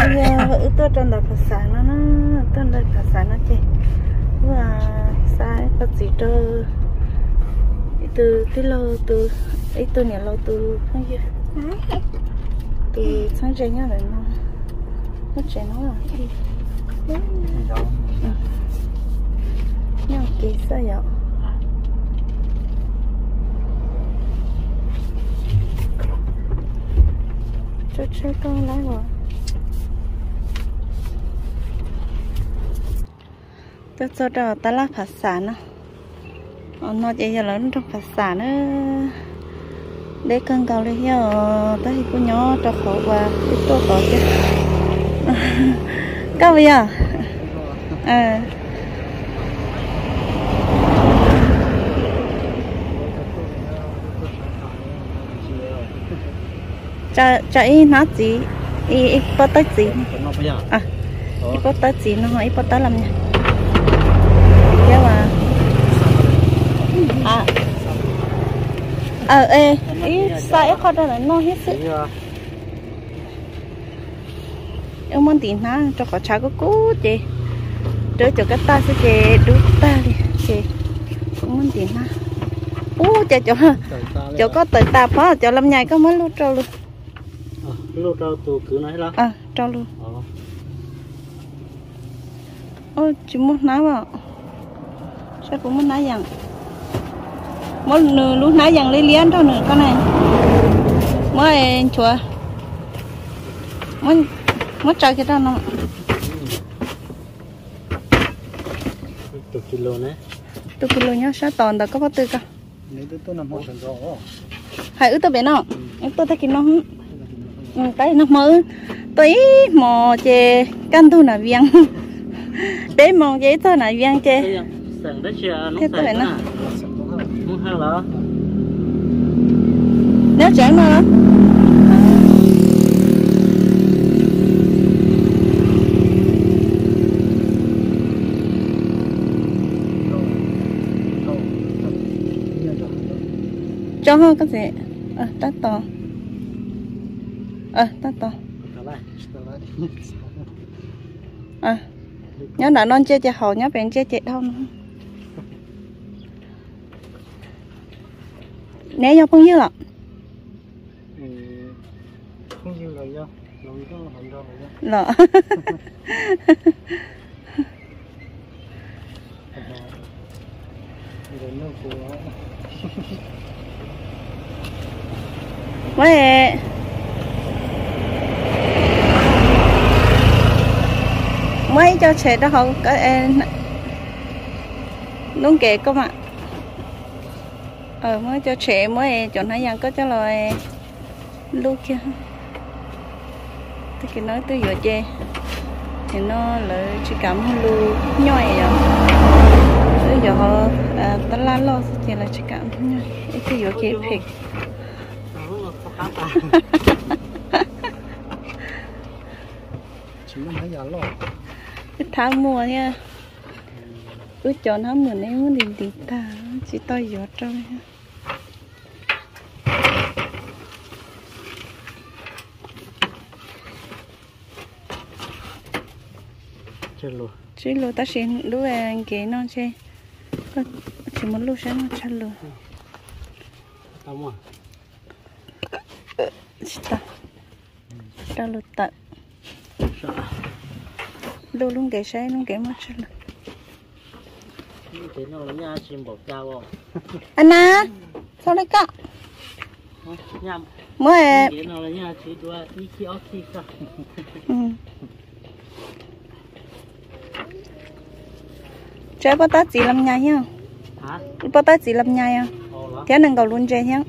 giờ vợ tôi trong đó phát sản nó nó trong đó phát sản nó chị. Vừa sai có gì đâu từ từ lâu từ ấy từ nhà lâu từ không gì từ sáng trời nhá rồi nó nó trẻ nó là đi nhau kỳ sao vậy. Cho chơi con lái rồi tôi cho đó ta là phát sản á nó chỉ là lớn trong phát sản nữa để cân cầu đi nhờ tới cô nhỏ cho khổ và ít tôi có chứ cao bây giờ à cho cho ý nó gì ý ý bắt tới gì à ý bắt tới gì nó hỏi ý bắt tới làm nha kéo à à ờ ê ý ý khó ra là nó hết sức? Em muốn tiền nó cho khó trả có cú chị. Đỡ cho cái ta sẽ chị đủ ta đi chị. Cũng muốn tiền nó. Ú cho cho cho có tới ta phá cho lâm nhai có mấy lúc trâu luôn. Lúc trâu tụ cứ nói là à trâu luôn. Ôi chỉ muốn nói vào sao cũng muốn nói rằng mỗi nửa lúc nãy rằng lấy liến cho nửa con này. Mỗi chùa. Mỗi mỗi trái cái đó nó tụ kilo nè. Tu kilo nhá sao tòn đó có bao tư cơ? Nếu tôi nằm một sân rõ hai ước tôi bé nó. Em tôi thấy cái nó ừ, cái nó mới tôi mò chè căn tu là viên để mò giấy thôi là viên chè. Thế tôi nó- muốn hai là? Nếu chẳng nữa cho hơi cái gì ờ tắt to. Ờ tắt to. Ờ. Nhớ đã non chơi chơi hầu nhớ bạn chơi chơi không nè nhau bao nhiêu ạ không nhiều rồi nha nó có hẳn đâu rồi nha lọ Mẹ Mấy cho trẻ đó không? Có em. Đúng kệ không ạ Ờ mới cho trẻ mới chọn hai dàn có cho lời. Lúc kia. Thì cái nói tôi vừa chê Thì nó là chỉ cảm lưu nhoi vậy. Bây giờ họ à, ta la lo chỉ là chỉ cảm nhoi. Cái vừa kia thiệt chỉ là mấy giờ lo. Cái tháng mùa nha. Ước chọn tháng mùa này muốn đi đi ta chỉ tôi giọt trong nha chơi luôn. Chỉ lô ta xin lú anh kế non chơi chỉ muốn lú sáng nó chăn lô tao mà chỉ ta. Ta lô tận. Lô luôn kế sáng luôn kế mất chăn lô không Anna sao đấy nhà mới ừ. chơi bao ta chỉ làm nhai nhá bao ta chỉ làm nhai à? Thế nên cầu luôn chơi nhá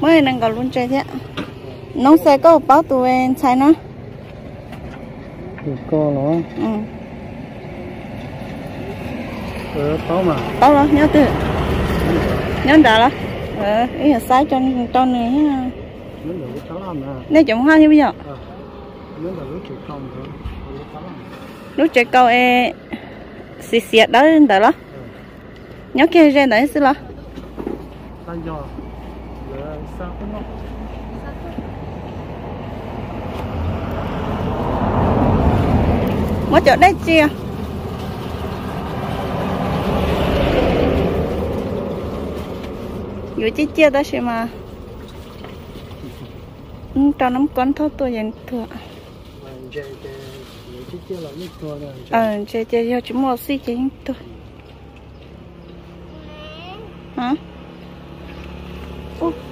ồ mới nên cầu luôn chơi thế nông xe có báo tụi em xài nó. Co nó. Ừ. Ờ tao mà báo rồi nhớ từ nhớ đã đó ờ ý là sai cho cho này ha nếu chồng hoa như bây giờ. Là lúc chơi câu e xì xì đó đó đó nhớ kia ra đấy xí lo giò lỡ sao không nó mất chỗ đây chia dù chỉ chia đó xem mà. Ừ, cho nắm con thôi tôi nhận thừa. Ờ chơi chơi cho chúng một xí chơi thôi hả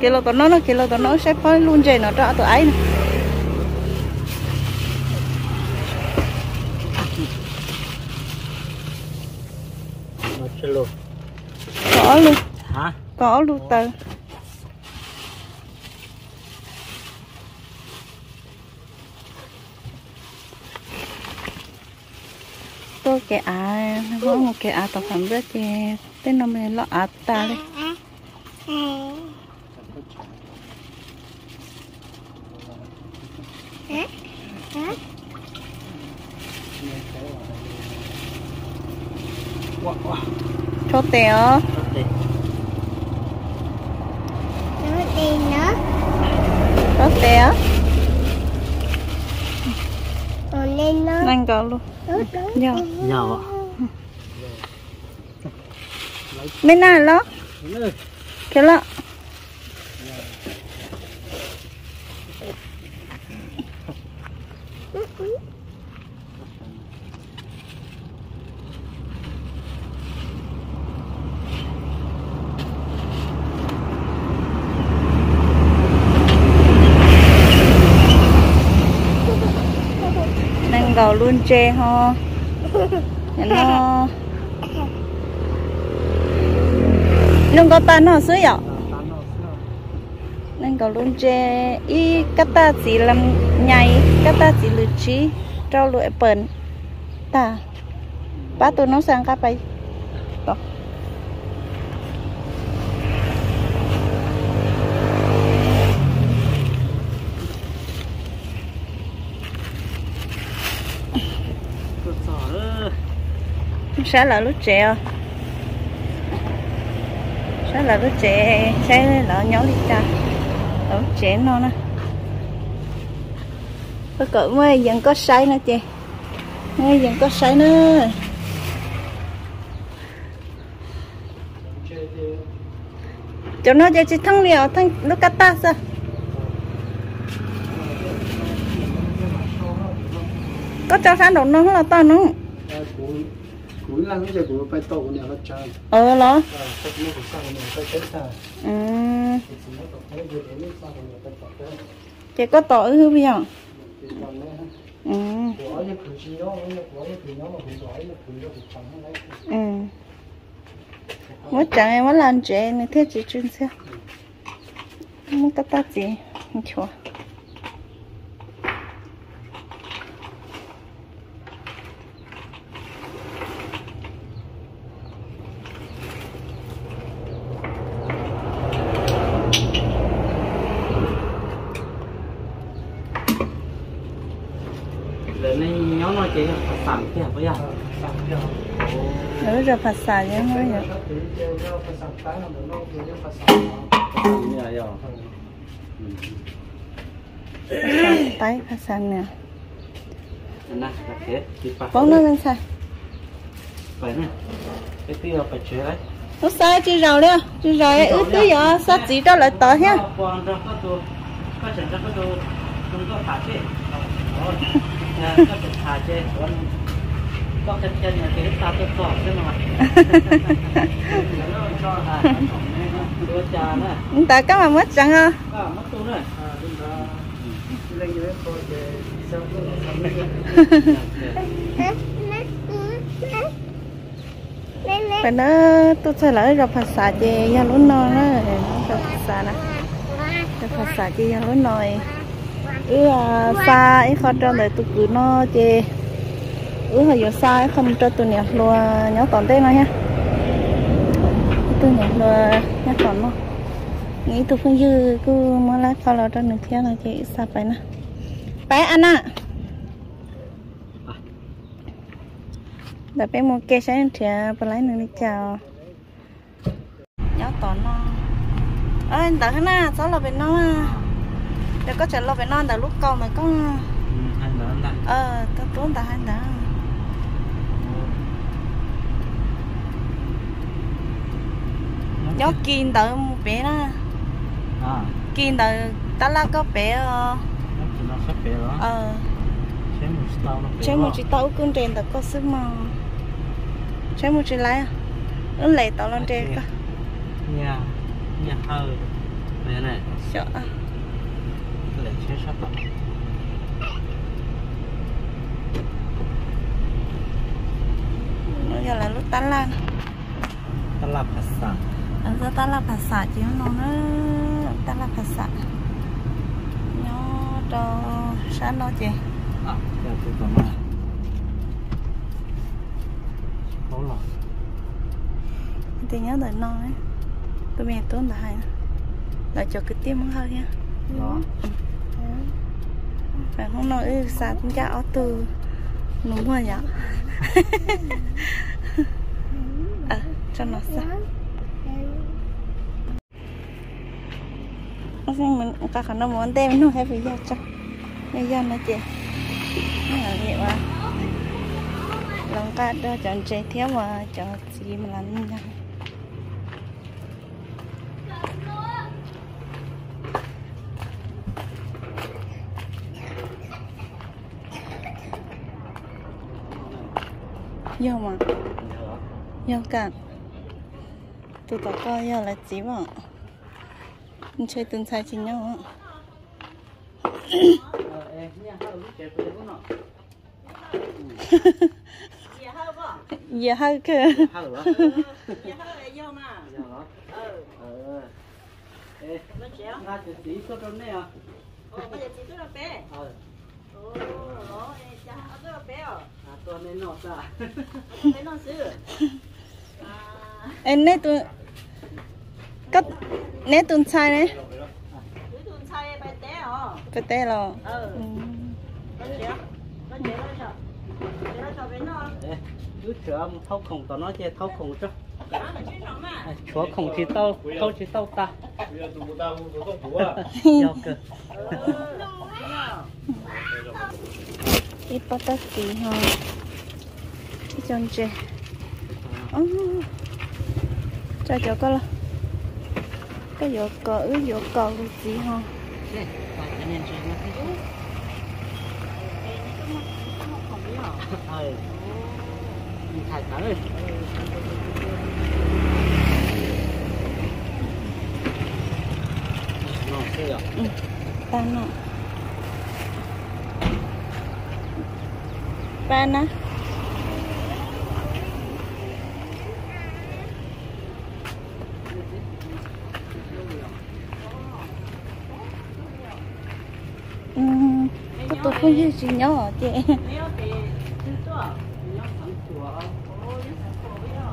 cái lô tao nó nó cái lô tao nó sẽ phải luôn chơi nó cho tụi ấy chơi luôn có luôn. Hả? Có luôn tờ. Tôi kẻ à có một kẻ à tập phẩm rất chè tên nó mình lo à ta đi wow wow cho téo đây cho téo lên nó nhanh có luôn. Giờ nhỏ mấy nào đó nữa cái lọ đang gầu luôn chê ho. Nhìn nó luôn có tan nó sữa ạ nên có luôn chê y cắt ta chỉ làm nhảy, cắt ta chỉ lựa trí trâu lười bẩn. Ta ba tôi nó sang cá bay Đó. tôi sợ đó sẽ là lúc trẻ sẽ là lúc trẻ sẽ là nhỏ đi cha. Lúc trẻ nó nè có cỡ mới vẫn có say nữa chị. Mới vẫn có say nữa. Cho nó cho chị thăng liều thăng lúc cắt ta sao? Có cho sáng đồ nó là to nó cũng là cái phải tổ nhà nó chơi ờ à ừ chỉ tổ tổ có tội hư bây giờ? Ừ. Chỉ ừ. Mất chẳng em mất làm trẻ này thế chị chuyên xe mất cắt ta gì? Chua lần này nhóm nói chỉ là sẵn kia bây giờ sẵn kia nữa rồi phạt xài nhá mới nhở tay, phạt xài nè. Bóng nó lên xài. Nó sai, chị rào đi chị rào ấy ướt cái giờ sao chỉ cho lại tỏ nhá có cái chân là cái ta tôi cọp chứ mà. Đua trà nè tại các mà mất chẳng à à mất tu này à đúng rồi lên dưới tôi để sao phải nó tôi sẽ lấy rồi phạt xài chị ya luôn nó nó rồi phạt xài nè. Rồi phạt xài chị ya luôn nói ừ xa ấy khó cho lại tôi cứ nó chị ừ hồi giờ ấy không cho tôi nhặt luôn nhớ toàn tên nó nha. Tôi nhặt luôn nhớ toàn nó nghĩ tôi không dư cứ mua lá cao là cho nửa kia là chị sao phải nè. Phải anh ạ. Đã bé mua kê sáng thì bà lấy nữa đi chào. Tỏ nó ơ anh đợi na cháu là bên nó để có chạy lo bên nó đợi lúc câu mà có ừ hai là ờ tao tốn đợi anh đợi nhớ kiên đợi một bé đó. À. Kiên đợi ta là có bé ờ ờ. Chế một chỉ tàu cưng trên đợi có sức mà chế một lái à nó lấy tàu lên trên cả nhà nhà hơi này này. Sợ. Lấy chế sắp nó giờ là lúc tán lan ta làm phát sản giờ ta là phạt xạ chứ nó nó ta là nó cho sáng nó chị? À giờ tôi còn mà có lọ thì nhớ đợi nó ấy. Tôi mẹ tốn đã hay đợi cho cái tiêm hơi nha. Đó phải không nói ừ, xa cũng chả ở từ. Đúng rồi nhở? À cho nó xa nó xem mình cả khả năng muốn đem nó hay phải cho bây giờ nó chị nó là vậy mà lòng cả đó chọn chế thiếu mà chọn gì mà làm nha yêu mà yêu cả tụi tao coi yêu là chỉ mà mình chơi tuần sai chính nhau hả Dạ hơi Ừ, ờ. Giờ chỉ tôi ờ em nét tuần sai đấy. Té à? phải té rồi Ừ, Ừ. bé nó. ê cứ chữa thâu khổng tao nói chơi thâu khổng chứ. Chúa khổng chỉ tao thâu chỉ tao ta. Giao cơ Ừ, nào? ít bắt tất kỳ ha cái chân chè. Ồ, cho cho con là cái vỏ cờ vỏ giỏ cờ gì ha Đây, phải cho nên chơi nó thế Ê, nó có một- có một phòng bí hả? ờ mình thải thả ơi nó thế à ta nọ ba na Ừ, có tôi không như gì nhỏ chị Nếu thì thứ tôi à? nó sẵn chùa Ồ, những sản phẩm bí hả?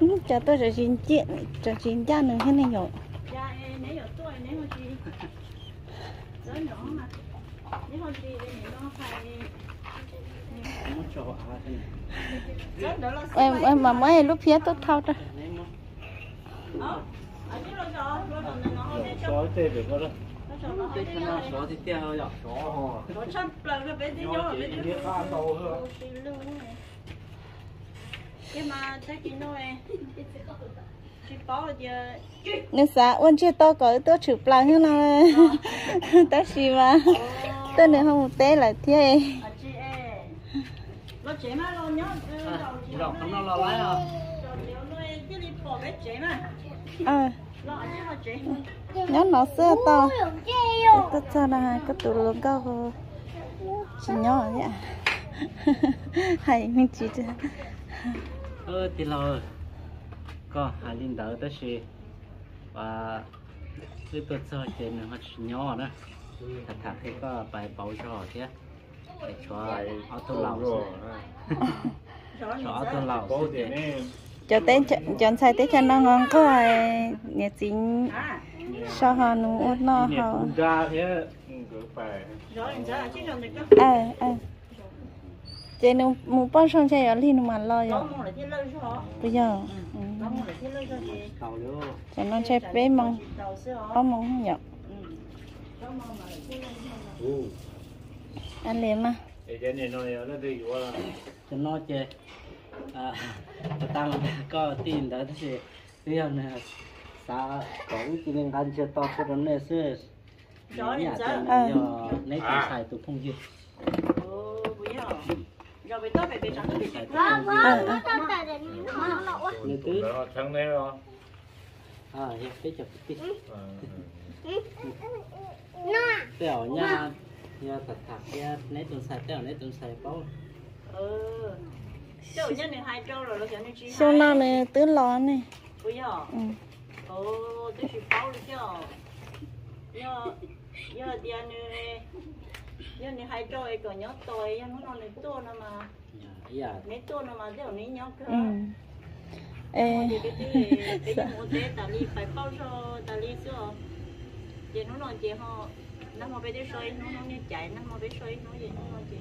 Ừ, cho tôi rồi xin chuyện cho xin cha nữa thế này rồi tôi, chị chị, em em mà mấy lúc phía tốt thao ra Đấy, nó Ờ, rồi nó đó đó nó cho nó cái không biết chân nó thì tiêu rồi xóa ho nó chắp lần nó bé đi vô bé đi biết pha tàu cái mà thấy chị nói chị bỏ giờ nếu xã quân chưa to có tôi chụp lại thế nào à? ta xì mà. Tôi này không té là thế à chị ê. nó chế mà nó nhớ nó không nó lo lái à rồi nếu nó cái đi bỏ bé chế mà à nó chứ nhớ sơ to tôi cho là cái tủ lớn cao hơn chỉ nhỏ vậy hay mình chỉ cho. Ơ thì lo có hai linh đỡ tới xí và cái tuột sơ trên nó chỉ nhỏ nữa. Thật thật thì có bài bảo cho thế để cho tôi lão rồi rồi. Cho ở tôi lão cho tên chọn sai tên cho nó ngon có nhà chính à sao họ nụ nó nhà họ à à chị nó một bao xong chạy ở đi nó mà lo rồi bây giờ cho nó chạy bé mong có mong không nhở? Ăn liền mà. Cho nó nó nó chơi. à tăng có tin đó thì bây giờ này sao có cái nên ăn chưa to cho nó này xưa Đó sao? giờ lấy cái xài tụ bây giờ Rồi bây giờ phải bị trắng cái gì Vâng, Ờ, vâng, ờ. tao tao để nó. Người tứ nó thắng đấy rồi. à hiện cái chụp cái Ừ. Nó. tèo nha nha thật thật nha lấy tuần xài tèo lấy tuần xài bao. Ừ Chứ này xong nào này tứ lo này. Giờ ừ. Ồ, tôi chỉ bao được chứ. Nhớ Nhớ tiền này Nhớ này hai trâu ấy còn nhớ tôi Nhớ nó này tôi nó mà. Dạ Nếu tôi nó mà đều ní nhớ cơ. Ừ. Ê, cái cái cái cái mua té tà li phải bao cho tà li xưa chị nó nói chị họ nó mà bây giờ xoay nó nó chạy nó mà bây xoay nó gì nó nói chị.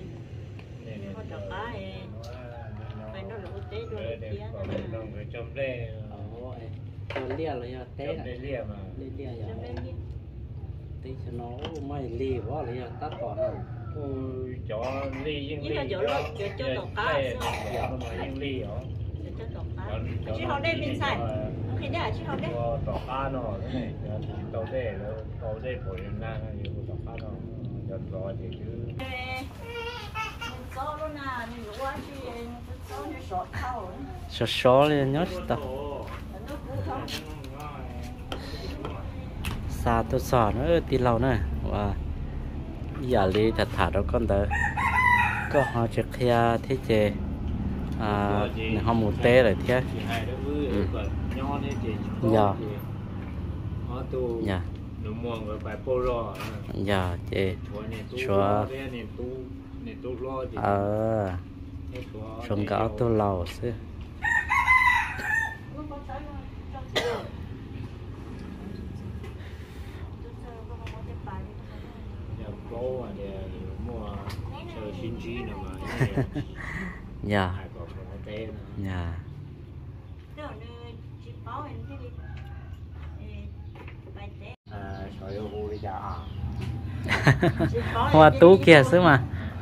Này, này, nó chọc cá thì phải nó là tế rồi Để- để chị có cái nông cái chấm ồ cho lia rồi. Nha té chấm là đây lia mà. lia lia cho giờ kia tí cho nó mày lia quá rồi giờ tắt còn rồi Ôi, chó ly nhưng ly mà chỗ lót, chỗ- chỗ tàu cá dạ, nó mà nhưng ly hả? cá Chó- chó chị nó họ đây sai mà khi đấy chị họ đây? tàu cá nó thế này, tàu đây nó tàu đây Việt Nam thì có tàu cá nó. Giật gió thì cứ mình có luôn à mình lúa chị có như sọt thau số số lên nhớ không xa tôi sò nó tí lâu nè. Và giờ đi thật thà đó con tớ. Có họ trực kia thế chế à họ một tê rồi thế. Chỉ hai đứa vui Ừ. còn nho đấy chị Dạ. họ tu dạ. Nó mua cái phải polo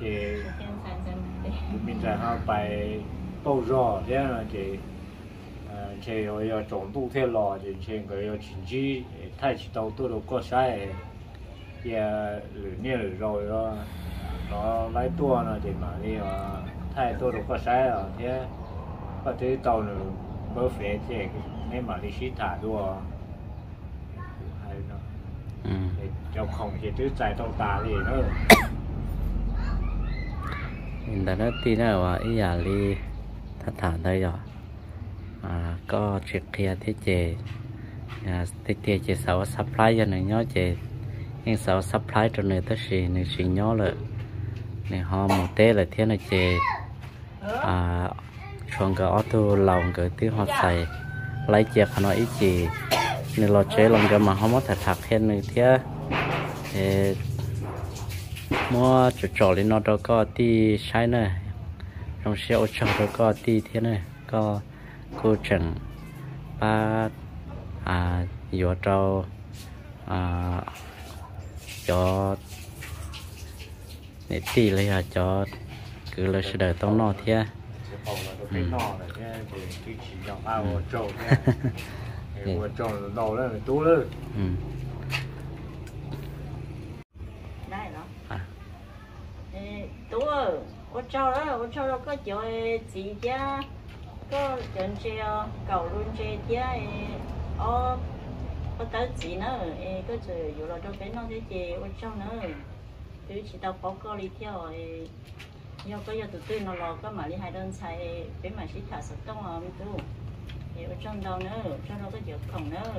tụi mình xài họ phải bao rõ thế là thì ờ, thì rồi giờ trồng tu thế lò thì trên cái giờ chính trị thay chỉ đầu tư đâu có sai. Giờ nhiều rồi đó nó lấy tua nó thì mà đi mà thay tôi đâu có sai rồi thế. Có thể tàu nữa bớt phê thì nên mà đi xí thả đua hay nó ừ. cho không thì cứ chạy tàu tà thì nữa mình đã nói tí là ý giờ đi thật thả đây rồi. À có trực kia thế chế à thế chế chế sáu supply cho này nhớ chế nhưng sáu supply cho này tất sĩ nên chỉ nhớ là nên họ một tê là thế này chế à trong cái auto lòng cái tiếng họ xài lấy chiếc họ nói ý chế, này lo chế lòng cái mà họ mất thật thật hết này thế. Thì mua chỗ chỗ lên nó đâu có đi sai nữa trong xe ô tô đâu có đi thế này có cô chẳng ba à vô trâu à cho để đi lấy à cho cứ lấy sự đời tông nó thế. Chứ không là tôi cái nọ là thế thì cái chỉ dòng ao ở trâu thế thì ở trâu nó đầu lên là tú lên ừ. Đây đó. À. Ê, Tú ơi, ô trâu đó, con trâu đó có chỗ chị chứ có chân treo cầu luôn tre chứ ô có tới chị nữa có chỗ dù là trong cái nó thế chị con trâu nữa cứ chỉ tao có cơ đi theo ê, do có do tụi tôi nó lo có mà đi hai đơn xài cái mà chỉ thả sập tông ở tu thì ở trong đâu nữa trong đâu có chỗ khổng nữa